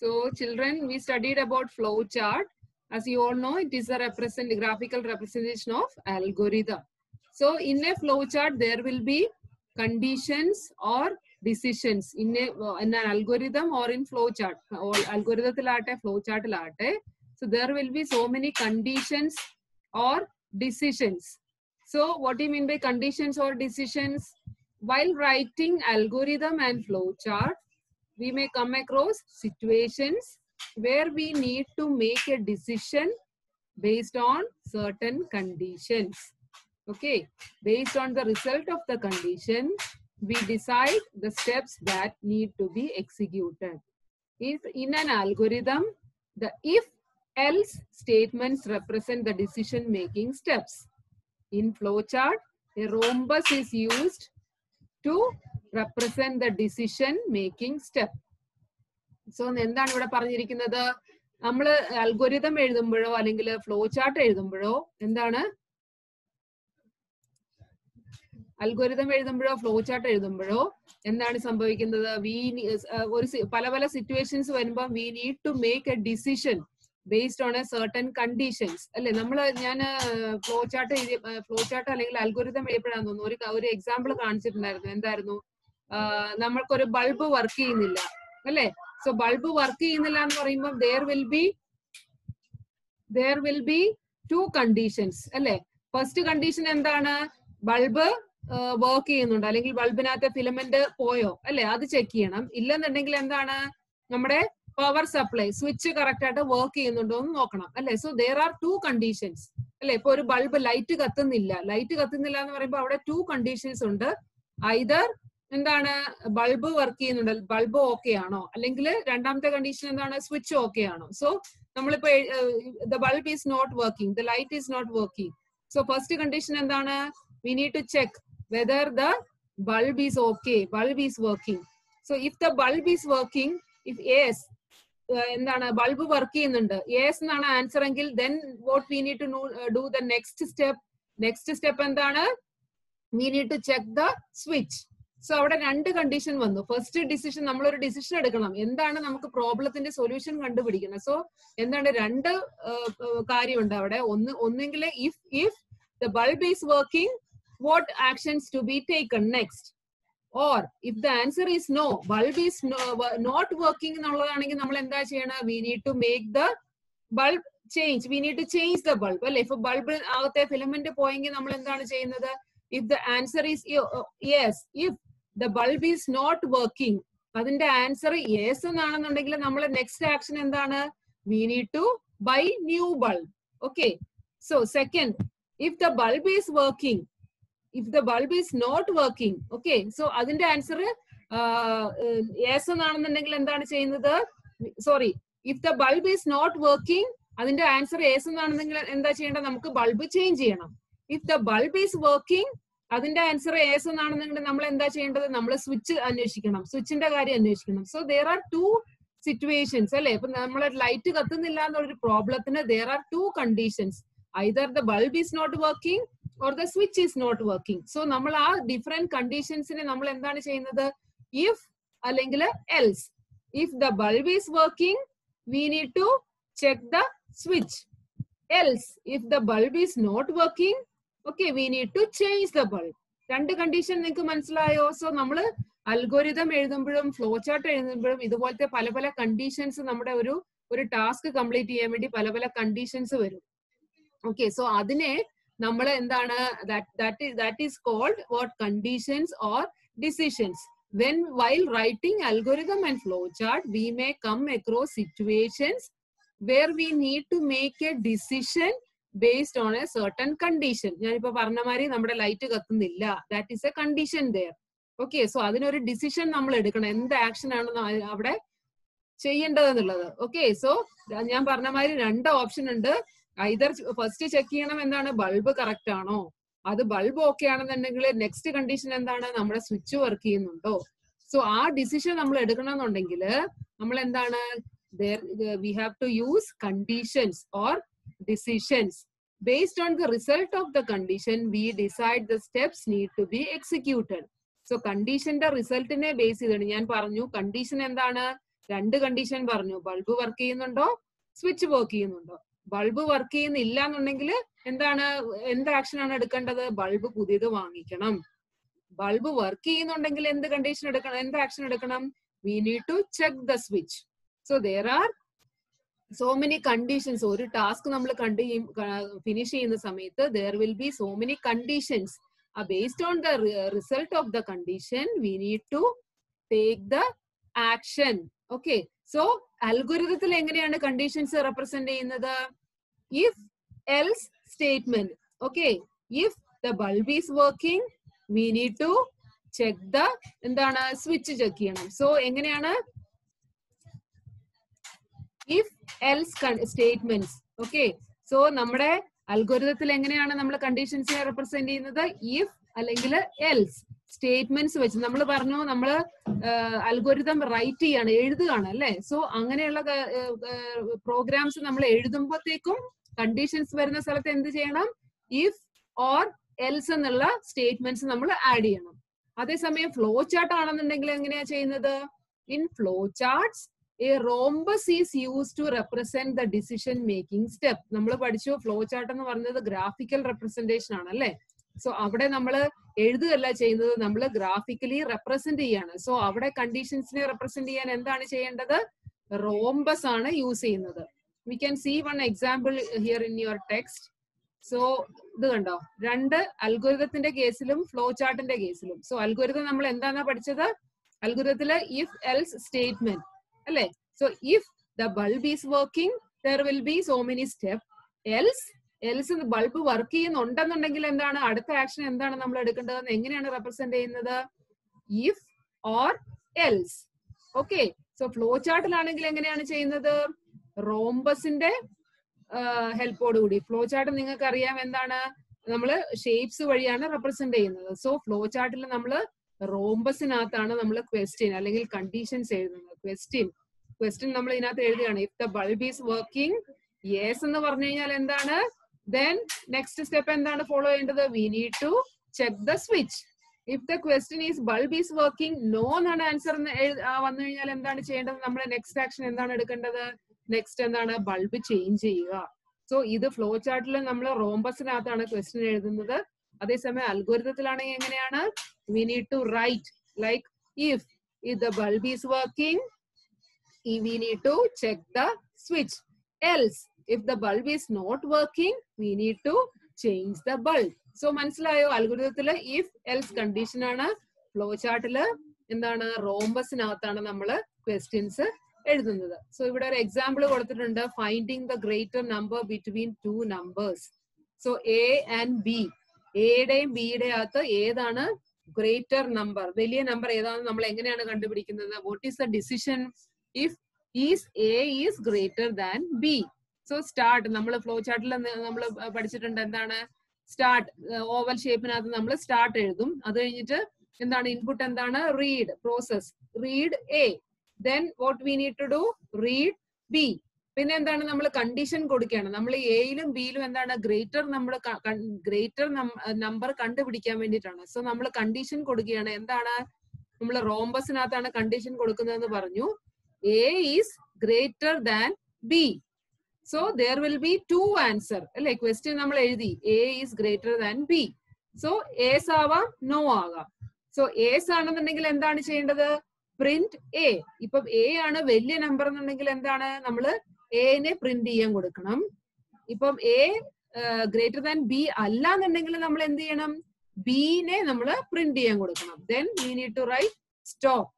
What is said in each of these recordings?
So children, we studied about flow chart. As you all know, it is a represent graphical representation of algorithm. So in a flow chart, there will be conditions or decisions in a in an algorithm or in flow chart. Or algorithത്തിലാട്ടെ flow chartലാട്ടെ. So there will be so many conditions or decisions. So what do you mean by conditions or decisions? While writing algorithm and flow chart, we may come across situations where we need to make a decision based on certain conditions. Okay, based on the result of the condition, we decide the steps that need to be executed. If in an algorithm, the if else statements represent the decision making steps. In flowchart, a rhombus is used to represent the decision making step. so എന്താണ് ivada പറഞ്ഞിരിക്കുന്നത്? നമ്മൾ algorithm എഴുതുമ്പോഴോ അല്ലെങ്കിൽ flow chart എഴുതുമ്പോഴോ എന്താണ്? Algorithm എഴുതുമ്പോഴോ flow chart എഴുതുമ്പോഴോ എന്താണ് സംഭവിക്കുന്നത്? വി ഒരു പല പല സിറ്റുവേഷൻസ് വരുമ്പോൾ we need to make a decision based on a certain conditions അല്ലെ? നമ്മൾ ഞാൻ ഫ്ലോ ചാർട്ട് എഴുതിയ ഫ്ലോ ചാർട്ട് അല്ലെങ്കിൽ അൽഗോരിതം എഴുതിയപ്പോഴാന്ന് തോന്നുന്നു. ഒരു എക്സാമ്പിൾ കാണിച്ചിട്ടുണ്ടായിരുന്നു. എന്തായിരുന്നു? നമ്മൾക്കൊരു ബൾബ് വർക്ക് ചെയ്യുന്നില്ല. അല്ലെ? സോ ബൾബ് വർക്ക് ചെയ്യുന്നില്ല എന്ന് പറയുമ്പോൾ there will be there will be two conditions അല്ലെ? ഫസ്റ്റ് കണ്ടീഷൻ എന്താണ്? ബൾബ് വർക്ക് ചെയ്യുന്നുണ്ട്. അല്ലെങ്കിൽ ബൾബിനകത്തെ ഫിലമെന്റ് പോയോ? അല്ലെ? അത് ചെക്ക് ചെയ്യണം. ഇല്ലെന്നുണ്ടെങ്കിൽ എന്താണ്? നമ്മുടെ പവർ സപ്ലൈ സ്വിച്ച് കറക്റ്റ് ആയിട്ട് വർക്ക് ചെയ്യുന്നുണ്ടോ എന്ന് നോക്കണം. അല്ലെ? So there are two conditions അല്ലെ? ഇപ്പൊ ഒരു ബൾബ് ലൈറ്റ് കത്തുന്നില്ല. ലൈറ്റ് കത്തുന്നില്ല എന്ന് പറയുമ്പോൾ അവിടെ ടു കണ്ടീഷൻസ് ഉണ്ട്. ഐദർ എന്താണ് ബൾബ് വർക്ക് ചെയ്യുന്നുണ്ട് ബൾബ് ഓക്കെ ആണോ? അല്ലെങ്കിൽ രണ്ടാമത്തെ കണ്ടീഷൻ എന്താണ് സ്വിച്ച് ഓക്കെ ആണോ? സോ നമ്മളിപ്പോ the bulb is not working the light is not working so first condition എന്താണ്? We need to check whether the bulb is okay bulb is working so if the bulb is working if yes എന്താണ് bulb work ചെയ്യുന്നുണ്ട് yes എന്നാണ് answer എങ്കിൽ then what we need to do the next step next step എന്താണ്? We need to check the switch so അവിടെ രണ്ട് condition വന്നു. First decision നമ്മൾ ഒരു ഡിസിഷൻ എടുക്കണം. എന്താണ് നമുക്ക് പ്രോബ്ലത്തിന്റെ സൊല്യൂഷൻ കണ്ടുപിടിക്കുന്നത്? സോ എന്താണ് രണ്ട് കാര്യമുണ്ട് അവിടെ. ഒന്ന് ഒന്നെങ്കിൽ if if the bulb is working what actions to be taken next or if the answer is no bulb is not working എന്നുള്ളതാണെങ്കിൽ നമ്മൾ എന്താ ചെയ്യണം? We need to make the bulb change we need to change the bulb അല്ലെ? ഇപ്പൊ bulb അകത്തെ filament പോയെങ്കിൽ നമ്മൾ എന്താണ് ചെയ്യുന്നത്? If the answer is yes if the bulb is not working അതിന്റെ ആൻസർ യെസ് എന്നാണെന്നുണ്ടെങ്കിൽ നമ്മൾ നെക്സ്റ്റ് ആക്ഷൻ എന്താണ്? We need to buy new bulb okay so second if the bulb is working if the bulb is not working okay so അതിന്റെ answer yes എന്നാണെന്നുണ്ടെങ്കിൽ എന്താണ് ചെയ്യുന്നത്? Sorry if the bulb is not working അതിന്റെ answer yes എന്നാണെന്നെങ്കിൽ എന്താ ചെയ്യേണ്ടത്? നമുക്ക് bulb change ചെയ്യണം. If the bulb is working അതിന്റെ ആൻസർ ഏസ് എന്നാണെന്നുണ്ടെങ്കിൽ നമ്മൾ എന്താ ചെയ്യേണ്ടത്? നമ്മൾ സ്വിച്ച് അന്വേഷിക്കണം. സ്വിച്ചിന്റെ കാര്യം അന്വേഷിക്കണം. So there are two situations അല്ലെ? ഇപ്പൊ നമ്മളെ ലൈറ്റ് കത്തുന്നില്ല എന്നൊരു പ്രോബ്ലത്തിന് there are two conditions either the bulb is not working or the switch is not working so നമ്മൾ ആ ഡിഫറെന്റ് കണ്ടീഷൻസിനെ നമ്മൾ എന്താണ് ചെയ്യുന്നത്? ഇഫ് അല്ലെങ്കിൽ else if the bulb is working we need to check the switch else if the bulb is not working okay we need to change the bulb രണ്ട് condition നിങ്ങൾക്ക് മനസ്സിലായോ? സോ നമ്മൾ അൽഗോരിതം എഴുതുമ്പോഴും ഫ്ലോ ചാർട്ട് എഴുതുമ്പോഴും ഇതുപോലത്തെ പല പല conditions നമ്മുടെ ഒരു ഒരു ടാസ്ക് കംപ്ലീറ്റ് ചെയ്യാൻ വേണ്ടി പല പല കണ്ടീഷൻസ് വരും. ഓക്കെ സോ അതിനെ നമ്മൾ എന്താണ് that is called what conditions or decisions when while writing algorithm and flow chart we may come across situations where we need to make a decision based on a certain condition ഞാനിപ്പോ പറഞ്ഞ മാതിരി നമ്മുടെ light കത്തുന്നില്ല. That is a condition there okay so അതിനൊരു decision നമ്മൾ എടുക്കണം. എന്ത് action ആണ് അവിടെ ചെയ്യേണ്ടത് എന്നുള്ളത് ഓക്കെ സോ ഞാൻ പറഞ്ഞ മാതിരി രണ്ട് ഓപ്ഷൻ ഉണ്ട്. ഐതർ ഫസ്റ്റ് ചെക്ക് ചെയ്യണം എന്താണ് ബൾബ് കറക്റ്റ് ആണോ? അത് ബൾബ് ഓക്കെ ആണെന്നുണ്ടെങ്കിൽ നെക്സ്റ്റ് കണ്ടീഷൻ എന്താണ്? നമ്മുടെ സ്വിച്ച് വർക്ക് ചെയ്യുന്നുണ്ടോ? സോ ആ ഡിസിഷൻ നമ്മൾ എടുക്കണം എന്നുണ്ടെങ്കിൽ നമ്മൾ എന്താണ് we have to use conditions or decisions. Based on the result of the condition, we decide the steps need to be executed. So കണ്ടീഷന്റെ റിസൾട്ടിനെ ബേസ് ചെയ്താണ് ഞാൻ പറഞ്ഞു കണ്ടീഷൻ എന്താണ്? രണ്ട് കണ്ടീഷൻ പറഞ്ഞു. ബൾബ് വർക്ക് ചെയ്യുന്നുണ്ടോ? സ്വിച്ച് വർക്ക് ചെയ്യുന്നുണ്ടോ? ബൾബ് വർക്ക് ചെയ്യുന്നില്ല എന്നുണ്ടെങ്കിൽ എന്താണ് എന്ത് ആക്ഷൻ ആണ് എടുക്കേണ്ടത്? ബൾബ് പുതിയത് വാങ്ങിക്കണം. ബൾബ് വർക്ക് ചെയ്യുന്നുണ്ടെങ്കിൽ എന്ത് കണ്ടീഷൻ എടുക്കണം? എന്ത് ആക്ഷൻ എടുക്കണം? We need to check the switch so there are so many conditions ഒരു ടാസ്ക് നമ്മൾ കണ്ട് ഫിനിഷ് ചെയ്യുന്ന സമയത്ത് there will be so many conditions based on the result of the condition we need to take the action okay so അൽഗുരിതത്തിൽ എങ്ങനെയാണ് conditions represent ചെയ്യുന്നത്? If else statement okay if the bulb is working we need to check the എന്താണ് switch check ചെയ്യണം. So എങ്ങനെയാണ് if else statements okay so നമ്മുടെ അൽഗോരിതത്തിൽ എങ്ങനെയാണ് നമ്മൾ കണ്ടീഷൻസിനെ റെപ്രസെന്റ് ചെയ്യുന്നത്? ഇഫ് അല്ലെങ്കിൽ എൽസ് സ്റ്റേറ്റ്മെന്റ്സ് വെച്ച് നമ്മൾ പറഞ്ഞു നമ്മൾ അൽഗോരിതം റൈറ്റ് ചെയ്യാണ് എഴുതുകയാണ് അല്ലെ? സോ അങ്ങനെയുള്ള പ്രോഗ്രാംസ് നമ്മൾ എഴുതുമ്പോഴത്തേക്കും കണ്ടീഷൻസ് വരുന്ന സ്ഥലത്ത് എന്ത് ചെയ്യണം? ഇഫ് ഓർ എൽസ് എന്നുള്ള സ്റ്റേറ്റ്മെന്റ്സ് നമ്മൾ ആഡ് ചെയ്യണം. അതേസമയം ഫ്ലോ ചാർട്ട് ആണെന്നുണ്ടെങ്കിൽ എങ്ങനെയാ ചെയ്യുന്നത്? In flow charts a rhombus is use to represent the decision making step നമ്മൾ പഠിച്ചു ഫ്ലോ ചാർട്ട് എന്ന് പറയുന്നത് ഗ്രാഫിക്കൽ റെപ്രസെന്റേഷൻ ആണ് അല്ലെ? സോ അവിടെ നമ്മൾ എഴുതുകയല്ല ചെയ്യുന്നത് നമ്മൾ ഗ്രാഫിക്കലി റെപ്രസെന്റ് ചെയ്യാണ്. സോ അവിടെ കണ്ടീഷൻസിനെ റെപ്രസെന്റ് ചെയ്യാൻ എന്താണ് ചെയ്യേണ്ടത്? റോംബസ് ആണ് യൂസ് ചെയ്യുന്നത്. We can see one example here in your text so ഇത് കണ്ടോ? രണ്ട് അൽഗുരിതത്തിന്റെ കേസിലും ഫ്ലോ ചാർട്ടിന്റെ കേസിലും. സോ അൽഗുരിതം നമ്മൾ എന്താണ് പഠിച്ചത്? അൽഗുരിതത്തിൽ ഇഫ് എൽസ് സ്റ്റേറ്റ്മെന്റ് അല്ലെ? So if the bulb is working there will be so many step else else bulb work ചെയ്യുന്നുണ്ടെന്നുണ്ടെങ്കിൽ എന്താണ്? അടുത്ത ആക്ഷൻ എന്താണ് നമ്മൾ എടുക്കേണ്ടതെന്ന് എങ്ങനെയാണ് റെപ്രസെന്റ് ചെയ്യുന്നത്? If or else okay so flow ചാർട്ടിലാണെങ്കിൽ എങ്ങനെയാണ് ചെയ്യുന്നത്? റോംബസിന്റെ ഹെൽപ്പോട് കൂടി. ഫ്ലോ ചാർട്ട് നിങ്ങൾക്ക് അറിയാം എന്താണ്? നമ്മൾ ഷേപ്സ് വഴിയാണ് റെപ്രസെന്റ് ചെയ്യുന്നത്. സോ ഫ്ലോ ചാർട്ടിൽ നമ്മൾ റോംബസിനകത്താണ് നമ്മൾ ക്വസ്റ്റ്യൻ അല്ലെങ്കിൽ കണ്ടീഷൻസ് എഴുതുന്നത്. ക്വസ്റ്റ്യൻ ക്വസ്റ്റ്യൻ നമ്മൾ ഇതിനകത്ത് എഴുതുകയാണ് if the bulb is working yes എന്ന് പറഞ്ഞു കഴിഞ്ഞാൽ എന്താണ്? ദെൻ നെക്സ്റ്റ് സ്റ്റെപ്പ് എന്താണ് ഫോളോ ചെയ്യേണ്ടത്? We need to check the switch if the question is bulb is working no എന്നാണ് ആൻസർ വന്നു കഴിഞ്ഞാൽ എന്താണ് ചെയ്യേണ്ടത്? നമ്മൾ നെക്സ്റ്റ് ആക്ഷൻ എന്താണ് എടുക്കേണ്ടത്? നെക്സ്റ്റ് എന്താണ്? ബൾബ് ചേഞ്ച് ചെയ്യുക. സോ ഇത് ഫ്ലോ ചാർട്ടിൽ നമ്മൾ റോംബസിനകത്താണ് ക്വസ്റ്റ്യൻ എഴുതുന്നത്. അതേസമയം അൽഗോരിതത്തിലാണെങ്കിൽ എങ്ങനെയാണ്? We need to write like if if the bulb is working we need to check the switch else if the bulb is not working we need to change the bulb. So മനസ്സിലായോ? അൽഗുരിതത്തിൽ if else condition ആണ്. Flow ചാർട്ടിൽ എന്താണ്? റോംബസിനകത്താണ് നമ്മൾ questions എഴുതുന്നത്. So ഇവിടെ ഒരു എക്സാമ്പിൾ കൊടുത്തിട്ടുണ്ട്. Finding the greater number between two numbers so A and B എയുടെയും ബിയുടെയും അകത്ത് ഏതാണ് ഗ്രേറ്റർ നമ്പർ വലിയ നമ്പർ ഏതാണെന്ന് നമ്മൾ എങ്ങനെയാണ് കണ്ടുപിടിക്കുന്നത്? What is the decision if is A is greater than B so start നമ്മൾ ഫ്ലോ ചാർട്ടിൽ നമ്മൾ പഠിച്ചിട്ടുണ്ട് എന്താണ്? സ്റ്റാർട്ട് ഓവൽ ഷേപ്പിനകത്ത് നമ്മൾ സ്റ്റാർട്ട് എഴുതും. അത് കഴിഞ്ഞിട്ട് എന്താണ്? ഇൻപുട്ട് എന്താണ്? Read process read A then what we need to do read B പിന്നെ എന്താണ് നമ്മൾ കണ്ടീഷൻ കൊടുക്കുകയാണ്. നമ്മൾ എയിലും ബിയിലും എന്താണ് ഗ്രേറ്റർ നമ്മൾ ഗ്രേറ്റർ നമ്പർ കണ്ടുപിടിക്കാൻ വേണ്ടിയിട്ടാണ്. സോ നമ്മൾ കണ്ടീഷൻ കൊടുക്കുകയാണ്. എന്താണ്? നമ്മൾ റോംബസിനകത്താണ് കണ്ടീഷൻ കൊടുക്കുന്നതെന്ന് പറഞ്ഞു. A is greater than B so there will be two answer അല്ലെ? ക്വസ്റ്റ്യൻ നമ്മൾ എഴുതി. A is greater than B so yes ആവാം നോ ആകാം. സോ എസ് ആണെന്നുണ്ടെങ്കിൽ എന്താണ് ചെയ്യേണ്ടത്? പ്രിന്റ് എ ഇപ്പം എ ആണ് വലിയ നമ്പർ എന്നുണ്ടെങ്കിൽ എന്താണ്? നമ്മൾ എനെ പ്രിന്റ് ചെയ്യാൻ കൊടുക്കണം. ഇപ്പം എ ഗ്രേറ്റർ ദാൻ ബി അല്ല എന്നുണ്ടെങ്കിൽ നമ്മൾ എന്ത് ചെയ്യണം? ബിനെ നമ്മൾ പ്രിന്റ് ചെയ്യാൻ കൊടുക്കണം. Then we need to write stop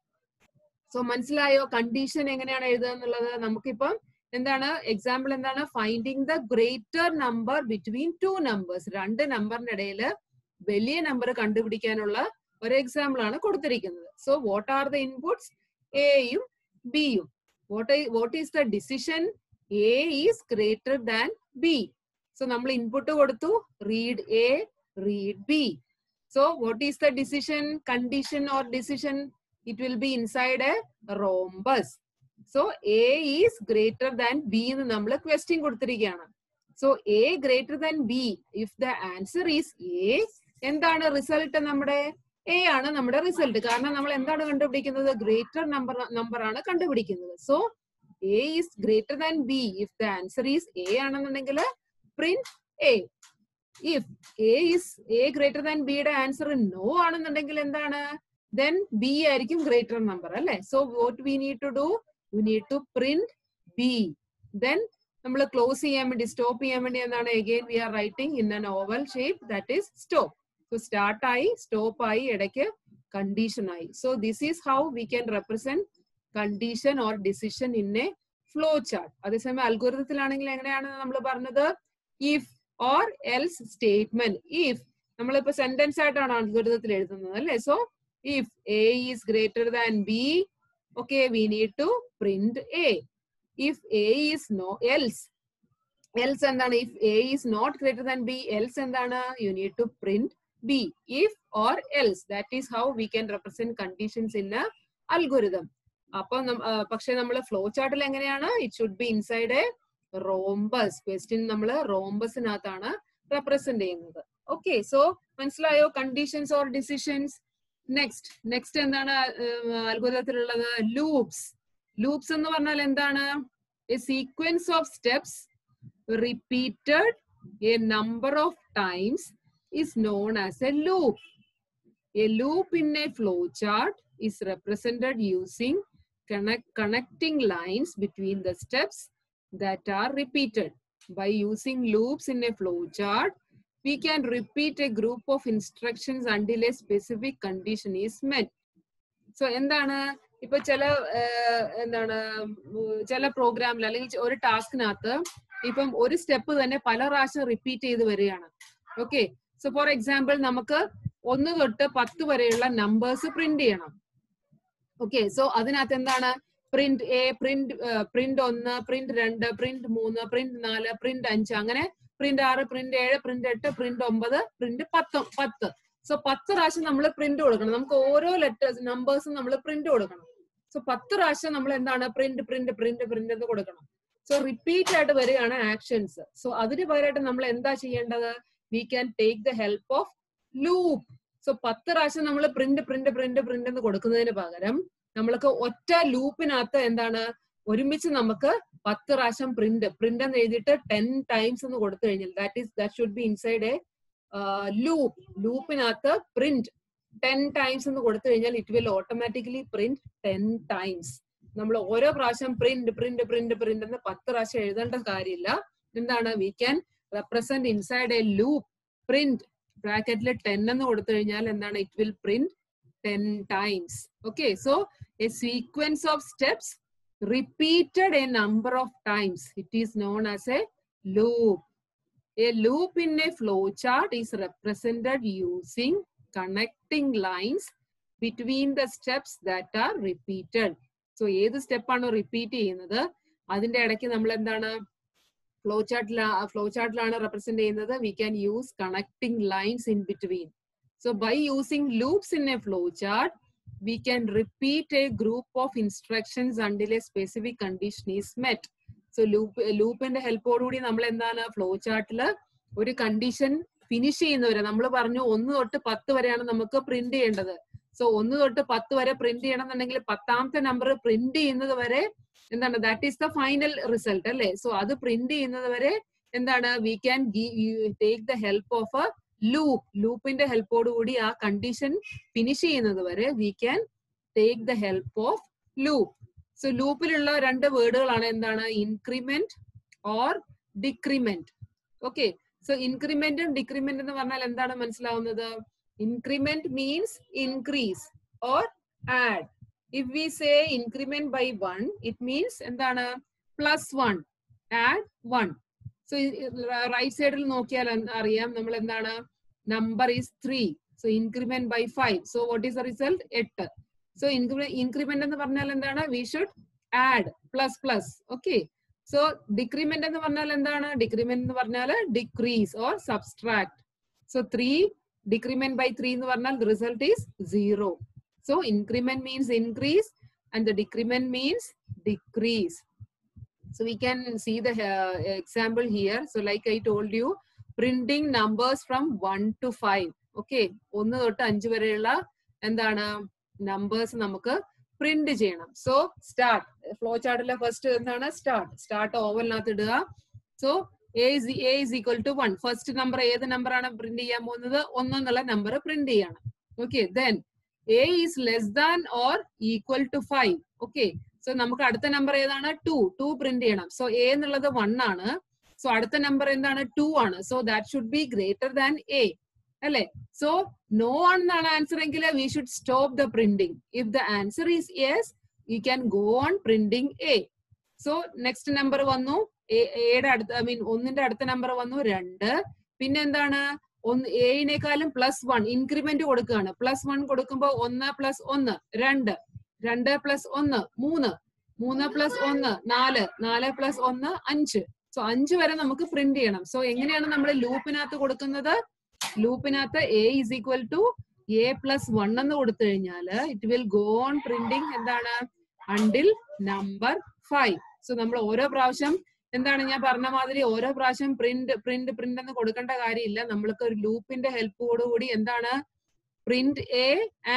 so മനസ്സിലായോ? കണ്ടീഷൻ എങ്ങനെയാണ് എഴുതുക എന്നുള്ളത്? നമുക്കിപ്പം എന്താണ്? എക്സാമ്പിൾ എന്താണ്? Finding the greater number between two numbers രണ്ട് നമ്പറിന്റെ ഇടയിൽ വലിയ നമ്പർ കണ്ടുപിടിക്കാനുള്ള ഒരു എക്സാമ്പിൾ ആണ് കൊടുത്തിരിക്കുന്നത്. So what are the inputs എയും ബിയും what what is the decision A is greater than B so നമ്മൾ ഇൻപുട്ട് കൊടുത്തു. Read A read B so what is the decision condition or decision it will be inside a rhombus. So A is greater than B എന്ന് നമ്മൾ question കൊടുത്തിരിക്കുകയാണ്. So A greater than B if the answer is A എന്താണ് result നമ്മുടെ? A ആണ് നമ്മുടെ result കാരണം നമ്മൾ എന്താണ് കണ്ടുപിടിക്കുന്നത്? ഗ്രേറ്റർ നമ്പർ നമ്പർ ആണ് കണ്ടുപിടിക്കുന്നത്. So A is greater than B if the answer is A ആണെന്നുണ്ടെങ്കിൽ print A if A is A greater than ബിയുടെ ആൻസർ നോ ആണെന്നുണ്ടെങ്കിൽ എന്താണ്? ദെൻ ബി ആയിരിക്കും ഗ്രേറ്റർ നമ്പർ അല്ലെ? So what we need to do we need to print B then നമ്മൾ close ചെയ്യാൻ വേണ്ടി stop ചെയ്യാൻ വേണ്ടി എന്താണ്? Again we are writing in an oval shape that is stop so സ്റ്റാർട്ടായി stop ആയി ഇടയ്ക്ക് കണ്ടീഷൻ ആയി. So this is how we can represent condition or decision in a flow chart അതേസമയം അൽഗോരിതത്തിലാണെങ്കിൽ എങ്ങനെയാണ് നമ്മൾ പറഞ്ഞത്? If or else statement if നമ്മളിപ്പോ sentence ആയിട്ടാണ് അൽഗോരിതത്തിൽ എഴുതുന്നത് അല്ലെ? So if A is greater than B okay we need to print A if A is no else else എന്താണ്? If A is not greater than B else എന്താണ്? You need to print B if or else that is how we can represent conditions in algorithm അപ്പൊ പക്ഷെ നമ്മൾ flow ചാർട്ടിൽ എങ്ങനെയാണ്? It should be inside a rhombus question നമ്മൾ റോംബസിനകത്താണ് represent ചെയ്യുന്നത്. Okay so മനസ്സിലായോ? Conditions or decisions next next എന്താണ് അത്ഭുതത്തിലുള്ളത് ലൂപ്സ് ലൂപ്സ് എന്ന് പറഞ്ഞാൽ എന്താണ്? A sequence of steps repeated a number of times is known as a loop. A loop in a chart is represented using connect, connecting lines between the steps that are repeated. By using loops in a flowchart, we can repeat a group of instructions until a specific condition is met. So, എന്താണ് ഇപ്പൊ ചില എന്താണ് ചില പ്രോഗ്രാമിൽ അല്ലെങ്കിൽ ഒരു ടാസ്കിനകത്ത് ഇപ്പം ഒരു സ്റ്റെപ്പ് തന്നെ പല പ്രാവശ്യം റിപ്പീറ്റ് ചെയ്ത് വരികയാണ് ഓക്കെ സോ ഫോർ എക്സാമ്പിൾ നമുക്ക് ഒന്ന് തൊട്ട് പത്ത് വരെയുള്ള നമ്പേഴ്സ് പ്രിന്റ് ചെയ്യണം ഓക്കെ സോ അതിനകത്ത് എന്താണ്? പ്രിന്റ് എ പ്രിന്റ് പ്രിന്റ് ഒന്ന് പ്രിന്റ് രണ്ട് പ്രിന്റ് മൂന്ന് പ്രിന്റ് നാല് പ്രിന്റ് അഞ്ച് അങ്ങനെ പ്രിന്റ് ആറ് പ്രിന്റ് ഏഴ് പ്രിന്റ് എട്ട് പ്രിന്റ് ഒമ്പത് പ്രിന്റ് പത്ത് പത്ത്. സോ പത്ത് പ്രാവശ്യം നമ്മൾ പ്രിന്റ് കൊടുക്കണം. നമുക്ക് ഓരോ ലെറ്റേഴ്സ് നമ്പേഴ്സും നമ്മൾ പ്രിന്റ് കൊടുക്കണം. സോ പത്ത് പ്രാവശ്യം നമ്മൾ എന്താണ്? പ്രിന്റ് പ്രിന്റ് പ്രിന്റ് പ്രിന്റ് എന്ന് കൊടുക്കണം. സോ റിപ്പീറ്റ് ആയിട്ട് വരികയാണ് ആക്ഷൻസ് സോ അതിന് പകരമായിട്ട് നമ്മൾ എന്താ ചെയ്യേണ്ടത്? We can take the help of loop so പത്ത് പ്രാവശ്യം നമ്മൾ പ്രിന്റ് പ്രിന്റ് പ്രിന്റ് പ്രിന്റ് എന്ന് കൊടുക്കുന്നതിന് പകരം നമ്മൾക്ക് ഒറ്റ ലൂപ്പിനകത്ത് എന്താണ്? ഒരുമിച്ച് നമുക്ക് പത്ത് പ്രാവശ്യം പ്രിന്റ് പ്രിന്റ് എന്ന് എഴുതിയിട്ട് ടെൻ ടൈംസ് എന്ന് കൊടുത്തു കഴിഞ്ഞാൽ that is that should be inside a loop ലൂപ്പിനകത്ത് print ten times എന്ന് കൊടുത്തു കഴിഞ്ഞാൽ it will automatically print ten times നമ്മൾ ഓരോ പ്രാവശ്യം പ്രിന്റ് പ്രിന്റ് പ്രിന്റ് പ്രിന്റ് എന്ന് പത്ത് പ്രാവശ്യം എഴുതേണ്ട കാര്യമില്ല. എന്താണ്? We can represent inside a loop print ബ്രാക്കറ്റിൽ ടെൻ എന്ന് കൊടുത്തു കഴിഞ്ഞാൽ എന്താണ്? It will print ten times okay so a sequence of steps repeated a number of times it is known as a loop a loop in a flow chart is represented using connecting lines between the steps that are repeated so ഏത് സ്റ്റെപ്പാണോ repeat ചെയ്യുന്നത്? അതിന്റെ ഇടയ്ക്ക് നമ്മൾ എന്താണ് flow ചാർട്ടിൽ flow ചാർട്ടിലാണ് represent ചെയ്യുന്നത് we can use connecting lines in between so by using loops in a flow chart we can repeat a group of instructions until a specific condition is met so loop ലൂപ്പിന്റെ ഹെൽപ്പോടുകൂടി നമ്മൾ എന്താണ്? Flow ചാർട്ടിൽ ഒരു condition finish ചെയ്യുന്നവരെ. നമ്മൾ പറഞ്ഞു ഒന്ന് തൊട്ട് പത്ത് വരെയാണ് നമുക്ക് പ്രിന്റ് ചെയ്യേണ്ടത്. സോ ഒന്ന് തൊട്ട് പത്ത് വരെ പ്രിന്റ് ചെയ്യണം എന്നുണ്ടെങ്കിൽ പത്താമത്തെ നമ്പർ പ്രിന്റ് ചെയ്യുന്നത് വരെ എന്താണ്? That is the final result അല്ലേ? സോ അത് പ്രിന്റ് ചെയ്യുന്നത് വരെ എന്താണ്? We can take the help of a loop ലൂപ്പിന്റെ ഹെൽപ്പോട് കൂടി ആ കണ്ടീഷൻ ഫിനിഷ് ചെയ്യുന്നത് വരെ we can take the help of loop so ലൂപ്പിലുള്ള രണ്ട് വേർഡുകളാണ് എന്താണ്? Increment or decrement okay so ഇൻക്രിമെന്റും decrement എന്ന് പറഞ്ഞാൽ എന്താണ് മനസ്സിലാവുന്നത്? Increment means increase or add if we say increment by 1 it means എന്താണ്? Plus one add one so right സൈഡിൽ നോക്കിയാൽ അറിയാം നമ്മൾ എന്താണ്? Number is three so increment by five so what is the result എട്ട്. സോ ഇൻക്രിമെന്റ് എന്ന് പറഞ്ഞാൽ എന്താണ്? We should add plus plus okay so decrement എന്ന് പറഞ്ഞാൽ എന്താണ്? ഡിക്രിമെന്റ് എന്ന് പറഞ്ഞാൽ decrease or subtract so three decrement by three എന്ന് പറഞ്ഞാൽ result is zero So increment means increase and the decrement means decrease. So we can see the uh, example here. So like I told you, printing numbers from 1 to 5. Okay. ഒന്ന് തൊട്ട് endana വരെയുള്ള എന്താണ് numbers നമുക്ക് print ചെയ്യണം so start flow ചാർട്ടിലെ first എന്താണ് start start ഓവലിനകത്ത് ഇടുക so A to one first number ഏത് നമ്പറാണ് പ്രിന്റ് ചെയ്യാൻ പോകുന്നത്? ഒന്നെന്നുള്ള നമ്പർ പ്രിന്റ് ചെയ്യണം. Okay then A is less than or equal to five okay so നമുക്ക് അടുത്ത നമ്പർ ഏതാണ്? ടു ടു പ്രിന്റ് ചെയ്യണം. സോ എ എന്നുള്ളത് വൺ ആണ്. സോ അടുത്ത നമ്പർ എന്താണ്? ടു ആണ്. So that should be greater than A അല്ലെ? സോ നോ ആണെന്നാണ് ആൻസർ എങ്കിൽ we should stop the printing if the answer is yes you can go on printing A so next number വന്നു. എയുടെ അടുത്ത് I mean ഒന്നിന്റെ അടുത്ത number വന്നു രണ്ട്. പിന്നെ എന്താണ്? ഒന്ന് എയിനേക്കാളും പ്ലസ് വൺ ഇൻക്രിമെന്റ് കൊടുക്കുകയാണ്. പ്ലസ് വൺ കൊടുക്കുമ്പോൾ ഒന്ന് പ്ലസ് ഒന്ന് രണ്ട്. രണ്ട് പ്ലസ് ഒന്ന് മൂന്ന്. മൂന്ന് പ്ലസ് ഒന്ന് നാല്. നാല് പ്ലസ് ഒന്ന് അഞ്ച്. സോ അഞ്ച് വരെ നമുക്ക് പ്രിന്റ് ചെയ്യണം. സോ എങ്ങനെയാണ് നമ്മൾ ലൂപ്പിനകത്ത് കൊടുക്കുന്നത്? ലൂപ്പിനകത്ത് A is equal to A plus one എന്ന് കൊടുത്തു കഴിഞ്ഞാൽ it will go on printing എന്താണ്? അണ്ടിൽ നമ്പർ ഫൈവ് സോ നമ്മൾ ഓരോ പ്രാവശ്യം എന്താണ് ഞാൻ പറഞ്ഞ മാതിരി ഓരോ പ്രാവശ്യം പ്രിന്റ് പ്രിന്റ് പ്രിന്റ് എന്ന് കൊടുക്കേണ്ട കാര്യമില്ല. നമ്മൾക്ക് ഒരു ലൂപ്പിന്റെ ഹെൽപ്പോടുകൂടി എന്താണ്? Print A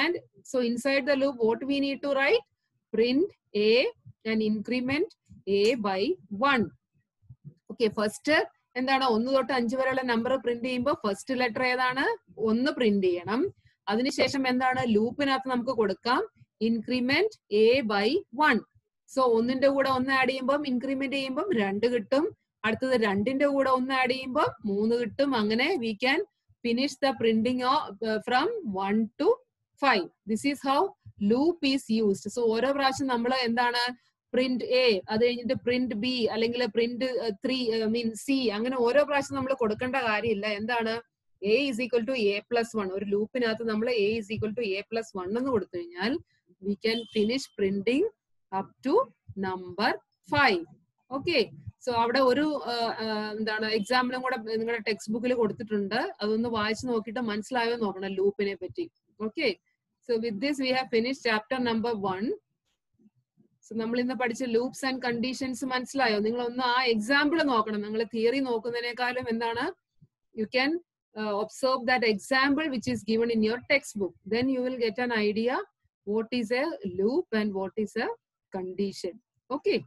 and so inside the loop what we need to write print A and increment A by one okay first എന്താണ്? ഒന്ന് തൊട്ട് അഞ്ച് വരെയുള്ള നമ്പർ പ്രിന്റ് ചെയ്യുമ്പോൾ ഫസ്റ്റ് ലെറ്റർ ഏതാണ്? ഒന്ന് പ്രിന്റ് ചെയ്യണം. അതിനുശേഷം എന്താണ്? ലൂപ്പിനകത്ത് നമുക്ക് കൊടുക്കാം. Increment A by one so ഒന്നിന്റെ കൂടെ ഒന്ന് ആഡ് ചെയ്യുമ്പോൾ ഇൻക്രിമെന്റ് ചെയ്യുമ്പോൾ രണ്ട് കിട്ടും. അടുത്തത് രണ്ടിന്റെ കൂടെ ഒന്ന് ആഡ് ചെയ്യുമ്പോൾ മൂന്ന് കിട്ടും. അങ്ങനെ we can finish the printing from one two five this is how loop is used so ഓരോ പ്രാവശ്യം നമ്മൾ എന്താണ് പ്രിന്റ് എ അത് കഴിഞ്ഞിട്ട് പ്രിന്റ് ബി അല്ലെങ്കിൽ പ്രിന്റ് ത്രീ മീൻ സി അങ്ങനെ ഓരോ പ്രാവശ്യം നമ്മൾ കൊടുക്കേണ്ട കാര്യമില്ല. എന്താണ്? A is equal to A plus one ഒരു ലൂപ്പിനകത്ത് നമ്മൾ A is equal to A plus one എന്ന് കൊടുത്തു കഴിഞ്ഞാൽ we can finish printing up to number five okay so അവിടെ ഒരു എന്താണ് എക്സാമ്പിളും കൂടെ നിങ്ങളുടെ ടെക്സ്റ്റ് ബുക്കിൽ കൊടുത്തിട്ടുണ്ട്. അതൊന്ന് വായിച്ചു നോക്കിയിട്ട് മനസ്സിലായോ നോക്കണം ലൂപ്പിനെ പറ്റി. Okay so with this we have finish chapter number one so നമ്മൾ ഇന്ന് പഠിച്ച ലൂപ്സ് ആൻഡ് കണ്ടീഷൻസ് മനസ്സിലായോ? നിങ്ങൾ ഒന്ന് ആ എക്സാമ്പിൾ നോക്കണം. നിങ്ങൾ തിയറി നോക്കുന്നതിനേക്കാളും എന്താണ്? You can observe that example which is given in your text book then you will get an idea what is a loop and what is a condition. Okay